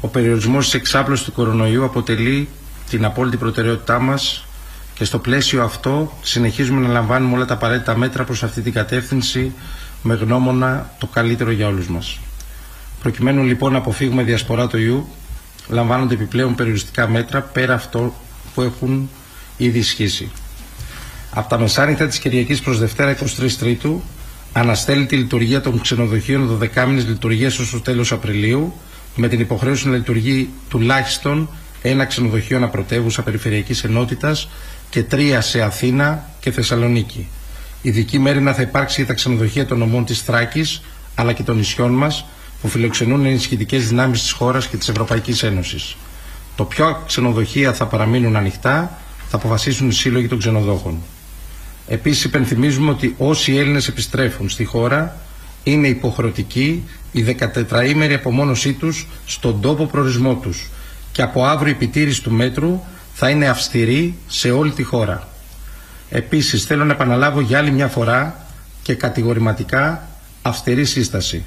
Ο περιορισμός της εξάπλωσης του κορονοϊού αποτελεί την απόλυτη προτεραιότητά μας και στο πλαίσιο αυτό συνεχίζουμε να λαμβάνουμε όλα τα απαραίτητα μέτρα προς αυτή την κατεύθυνση με γνώμονα το καλύτερο για όλους μας. Προκειμένου λοιπόν να αποφύγουμε διασπορά του ιού, λαμβάνονται επιπλέον περιοριστικά μέτρα πέρα αυτό που έχουν ήδη ισχύσει. Από τα μεσάνυχτα της Κυριακής προς Δευτέρα 23 Τρίτου αναστέλει τη λειτουργία των ξενοδοχείων 12 μήνες λειτουργίας ως το τέλος Απριλίου με την υποχρέωση να λειτουργεί τουλάχιστον ένα ξενοδοχείο αναπρωτεύουσα περιφερειακής ενότητας και τρία σε Αθήνα και Θεσσαλονίκη. Ειδική μέρημνα θα υπάρξει για τα ξενοδοχεία των νομών της Θράκης αλλά και των νησιών μας που φιλοξενούν ενισχυτικές δυνάμεις της χώρας και της Ευρωπαϊκής Ένωσης. Το ποιο ξενοδοχεία θα παραμείνουν ανοιχτά θα αποφασίσουν οι σύλλογοι των ξενοδόχων. Επίσης, υπενθυμίζουμε ότι όσοι Έλληνες επιστρέφουν στη χώρα είναι υποχρεωτική η 14ημερη απομόνωσή τους στον τόπο προορισμό τους και από αύριο η επιτήρηση του μέτρου θα είναι αυστηρή σε όλη τη χώρα. Επίσης, θέλω να επαναλάβω για άλλη μια φορά και κατηγορηματικά αυστηρή σύσταση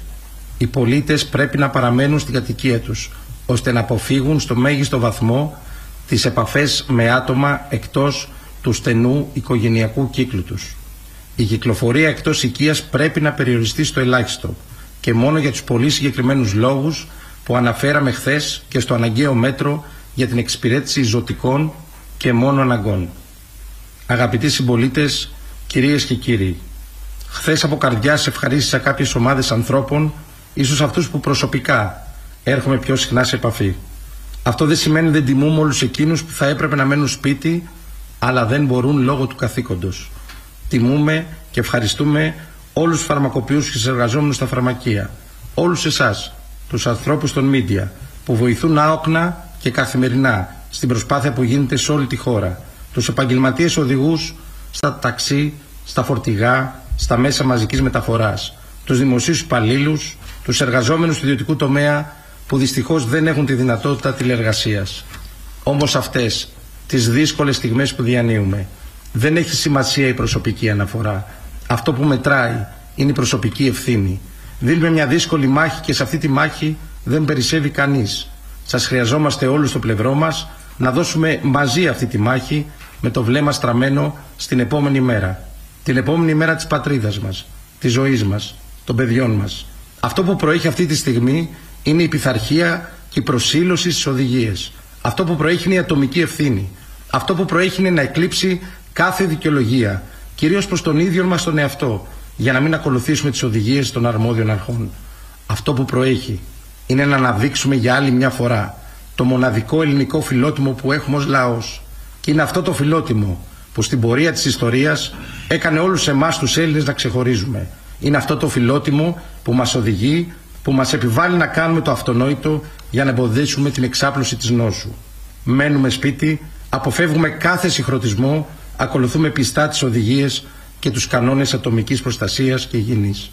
οι πολίτες πρέπει να παραμένουν στην κατοικία τους ώστε να αποφύγουν στο μέγιστο βαθμό τις επαφές με άτομα εκτός του στενού οικογενειακού κύκλου τους. Η κυκλοφορία εκτός οικίας πρέπει να περιοριστεί στο ελάχιστο και μόνο για τους πολύ συγκεκριμένους λόγους που αναφέραμε χθες και στο αναγκαίο μέτρο για την εξυπηρέτηση ζωτικών και μόνο αναγκών. Αγαπητοί συμπολίτες, κυρίες και κύριοι, χθες από καρδιάς ευχαρίστησα κάποιες ομάδες ανθρώπων ίσως αυτούς που προσωπικά έρχομαι πιο συχνά σε επαφή. Αυτό δεν σημαίνει δεν τιμούμε όλους εκείνους που θα έπρεπε να μένουν σπίτι αλλά δεν μπορούν λόγω του καθήκοντος. Τιμούμε και ευχαριστούμε όλους τους φαρμακοποιούς και εργαζόμενους στα φαρμακεία, όλους εσάς, τους ανθρώπους των μίντια που βοηθούν άοκνα και καθημερινά στην προσπάθεια που γίνεται σε όλη τη χώρα, τους επαγγελματίες οδηγούς στα ταξί, στα φορτηγά, στα μέσα μαζικής μεταφοράς, τους δημοσίους υπαλλήλους, τους εργαζόμενους του ιδιωτικού τομέα που δυστυχώς δεν έχουν τη δυνατότητα τηλεργασίας. Όμως αυτές τις δύσκολες στιγμές που διανύουμε δεν έχει σημασία η προσωπική αναφορά. Αυτό που μετράει είναι η προσωπική ευθύνη. Δίνουμε μια δύσκολη μάχη και σε αυτή τη μάχη δεν περισσεύει κανείς. Σας χρειαζόμαστε όλους στο πλευρό μας να δώσουμε μαζί αυτή τη μάχη με το βλέμμα στραμμένο στην επόμενη μέρα. Την επόμενη μέρα της πατρίδας μας, της ζωής μας, των παιδιών μας. Αυτό που προέχει αυτή τη στιγμή είναι η πειθαρχία και η προσήλωση στις οδηγίες. Αυτό που προέχει είναι η ατομική ευθύνη. Αυτό που προέχει είναι να εκλείψει κάθε δικαιολογία, κυρίως προς τον ίδιο μας τον εαυτό, για να μην ακολουθήσουμε τις οδηγίες των αρμόδιων αρχών. Αυτό που προέχει είναι να αναδείξουμε για άλλη μια φορά το μοναδικό ελληνικό φιλότιμο που έχουμε ως λαός. Και είναι αυτό το φιλότιμο που στην πορεία της ιστορίας έκανε όλους εμάς τους Έλληνες να ξεχωρίζουμε. Είναι αυτό το φιλότιμο που μας οδηγεί, που μας επιβάλλει να κάνουμε το αυτονόητο για να εμποδίσουμε την εξάπλωση της νόσου. Μένουμε σπίτι, αποφεύγουμε κάθε συγχρονισμό, ακολουθούμε πιστά τις οδηγίες και τους κανόνες ατομικής προστασίας και υγιεινής.